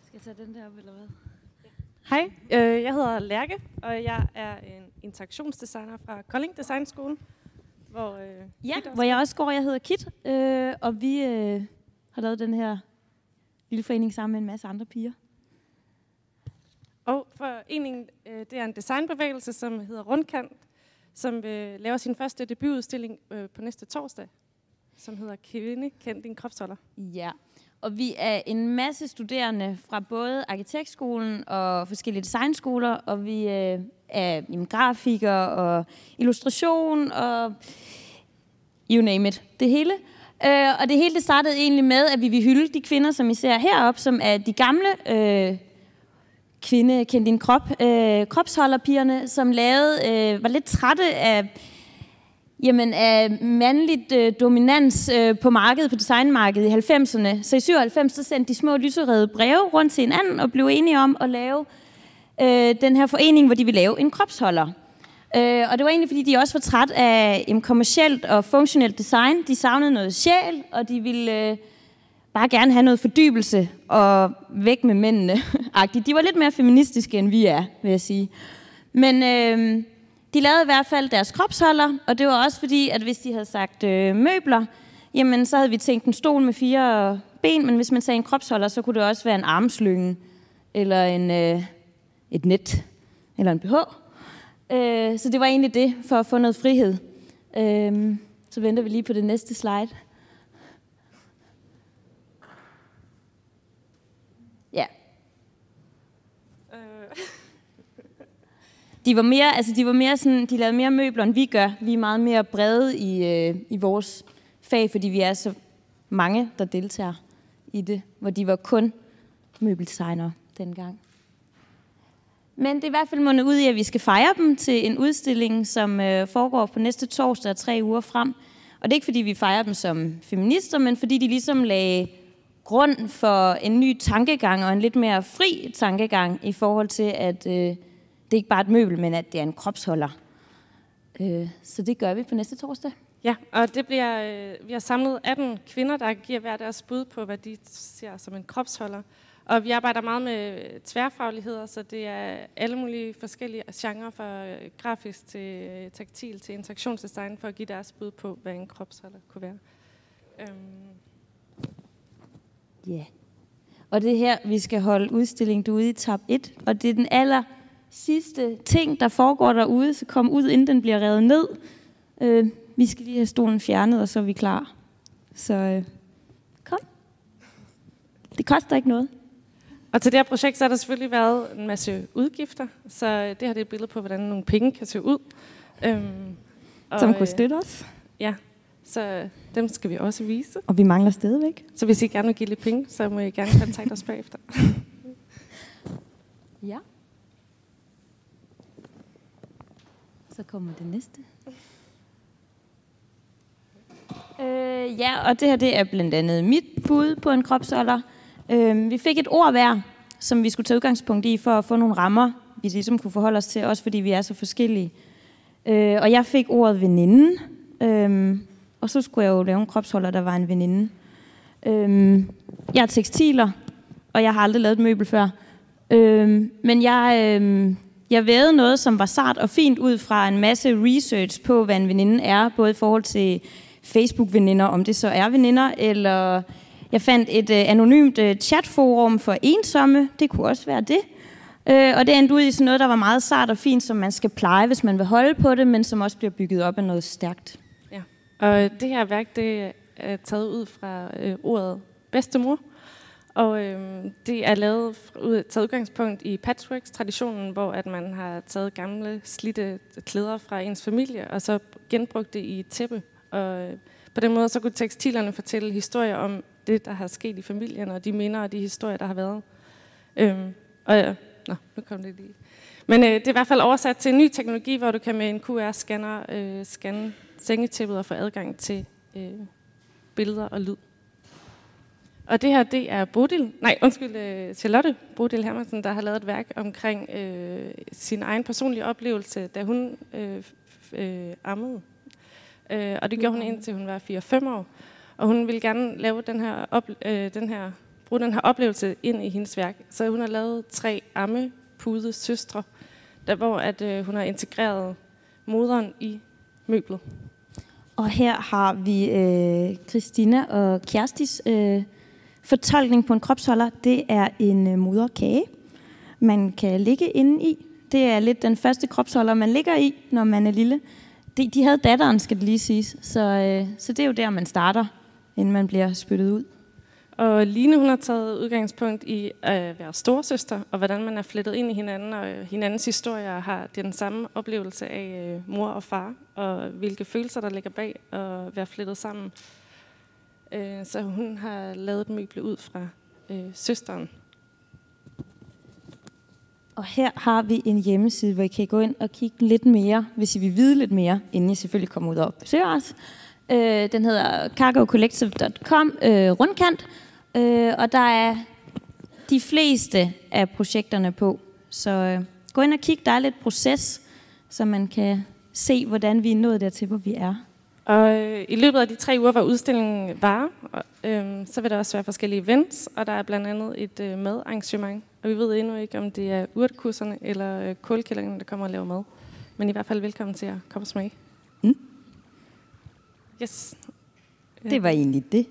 Skal jeg tage den der op, eller hvad? Hej, øh, jeg hedder Lærke, og jeg er en interaktionsdesigner fra Kolding Design School. Hvor, øh, Ja, også hvor jeg også går. Jeg hedder Kit, øh, og vi øh, har lavet den her lille forening sammen med en masse andre piger. Og foreningen, øh, det er en designbevægelse, som hedder Rundkant, som øh, laver sin første debutudstilling øh, på næste torsdag, som hedder Kvinde, kend din kropsholder. Ja, og vi er en masse studerende fra både arkitektskolen og forskellige designskoler, og vi øh, er jamen, grafikere og illustration og you name it, det hele. Øh, og det hele det startede egentlig med, at vi vil hylde de kvinder, som I ser heroppe, som er de gamle øh, kvinde, kend din krop, øh, kropsholderpigerne, som lavede, øh, var lidt trætte af Jamen, af mandligt øh, dominans øh, på markedet, på designmarkedet i 90'erne. Så i 97 så sendte de små lyserede breve rundt til hinanden og blev enige om at lave øh, den her forening, hvor de ville lave en kropsholder. Øh, og det var egentlig, fordi de også var træt af en kommercielt og funktionelt design. De savnede noget sjæl, og de ville øh, bare gerne have noget fordybelse og væk med mændene. -agtigt. de var lidt mere feministiske, end vi er, vil jeg sige. Men... Øh, de lavede i hvert fald deres kropsholder, og det var også fordi, at hvis de havde sagt øh, møbler, jamen så havde vi tænkt en stol med fire ben, men hvis man sagde en kropsholder, så kunne det også være en armslynge, eller en, øh, et net, eller en BH. Øh, så det var egentlig det, for at få noget frihed. Øh, så venter vi lige på det næste slide. Ja, de var mere, altså de var mere sådan, de lavede mere møbler, end vi gør. Vi er meget mere brede i, øh, i vores fag, fordi vi er så mange, der deltager i det, hvor de var kun møbeldesignere dengang. Men det er i hvert fald mundet ud i, at vi skal fejre dem til en udstilling, som øh, foregår på næste torsdag tre uger frem. Og det er ikke, fordi vi fejrer dem som feminister, men fordi de ligesom lagde grund for en ny tankegang og en lidt mere fri tankegang i forhold til, at øh, det er ikke bare et møbel, men at det er en kropsholder. Øh, så det gør vi på næste torsdag. Ja, og det bliver, øh, vi har samlet 18 kvinder, der giver hver deres bud på, hvad de ser som en kropsholder. Og vi arbejder meget med tværfagligheder, så det er alle mulige forskellige genrer, fra øh, grafisk til øh, taktil til interaktionsdesign, for at give deres bud på, hvad en kropsholder kunne være. Øhm, Ja. Yeah. Og det er her, vi skal holde udstilling derude i tab 1. Og det er den aller sidste ting, der foregår derude, så kom ud, inden den bliver revet ned. Øh, vi skal lige have stolen fjernet, og så er vi klar. Så øh, kom. Det koster ikke noget. Og til det her projekt, så har der selvfølgelig været en masse udgifter, så det her det er et billede på, hvordan nogle penge kan se ud. Øhm, Som og, kunne støtte os. Ja, så dem skal vi også vise. Og vi mangler stadigvæk. Så hvis I gerne vil give lidt penge, så må I gerne kontakte os bagefter. Ja. Så kommer det næste. Øh, ja, og det her det er blandt andet mit bud på en kropsholder. Øh, vi fik et ord hver, som vi skulle tage udgangspunkt i for at få nogle rammer, vi ligesom kunne forholde os til, også fordi vi er så forskellige. Øh, og jeg fik ordet veninde, øh, og så skulle jeg jo lave en kropsholder, der var en veninde. Øh, jeg er tekstiler, og jeg har aldrig lavet et møbel før. Øh, men jeg, øh, jeg vævede noget, som var sart og fint ud fra en masse research på, hvad en veninde er, både i forhold til Facebook-veninder, om det så er veninder, eller jeg fandt et øh, anonymt øh, chatforum for ensomme, det kunne også være det. Øh, og det endte ud i sådan noget, der var meget sart og fint, som man skal pleje, hvis man vil holde på det, men som også bliver bygget op af noget stærkt. Ja. Og det her værk, det er taget ud fra øh, ordet bedstemor. Og øhm, det er lavet ud, taget udgangspunkt i patchworks-traditionen, hvor at man har taget gamle, slidte klæder fra ens familie, og så genbrugt det i et tæppe. Og øh, på den måde, så kunne tekstilerne fortælle historier om det, der har sket i familien, og de minder og de historier, der har været. Øhm, og ja, nå, nu kom det lige. Men øh, det er i hvert fald oversat til en ny teknologi, hvor du kan med en QR-scanner øh, scanne sengetæppet og få adgang til øh, billeder og lyd. Og det her, det er Bodil, nej undskyld, øh, Charlotte Bodil Hermansen, der har lavet et værk omkring øh, sin egen personlige oplevelse, da hun øh, øh, ammede. Øh, og det gjorde hun indtil hun var 4-5 år. Og hun ville gerne lave den her, op, øh, den her bruge den her oplevelse ind i hendes værk. Så hun har lavet tre ammepude søstre, der, hvor at, øh, hun har integreret moderen i møblet. Og her har vi øh, Christina og Kjerstis øh, fortolkning på en kropsholder. Det er en øh, moderkage, man kan ligge inde i. Det er lidt den første kropsholder, man ligger i, når man er lille. De, de havde datteren, skal det lige siges. Så, øh, så det er jo der, man starter, inden man bliver spyttet ud. Og Line hun har taget udgangspunkt i at være storesøster, og hvordan man er flettet ind i hinanden, og øh, hinandens historier har den samme oplevelse af øh, mor og far, og hvilke følelser, der ligger bag at være flettet sammen. Øh, så hun har lavet et møble ud fra øh, søsteren. Og her har vi en hjemmeside, hvor I kan gå ind og kigge lidt mere, hvis I vil vide lidt mere, inden I selvfølgelig kommer ud og besøger os. Øh, den hedder cargocollective.com, øh, rundkant, øh, og der er de fleste af projekterne på. Så øh, gå ind og kig, der er lidt proces, så man kan se, hvordan vi er nået dertil, hvor vi er. Og øh, i løbet af de tre uger, hvor udstillingen var, øh, så vil der også være forskellige events, og der er blandt andet et øh, madarrangement. Og vi ved endnu ikke, om det er urtkurserne eller øh, kålkællingerne, der kommer og laver mad. Men i hvert fald velkommen til at komme og smage. Mm. Yes. Det var egentlig det.